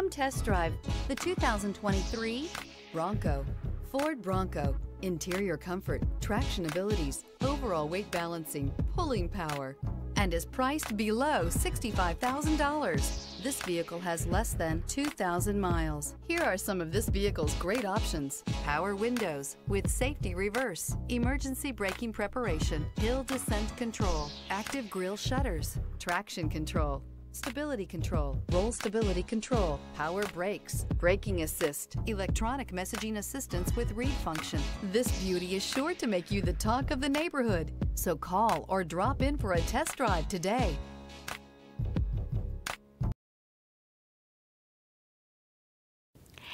Come test drive the 2023 Bronco. Ford Bronco. Interior comfort, traction abilities, overall weight balancing, pulling power, and is priced below $65,000. This vehicle has less than 2,000 miles. Here are some of this vehicle's great options. Power windows with safety reverse, emergency braking preparation, hill descent control, active grille shutters, traction control, stability control, roll stability control, power brakes, braking assist, electronic messaging assistance with read function. This beauty is sure to make you the talk of the neighborhood. So call or drop in for a test drive today.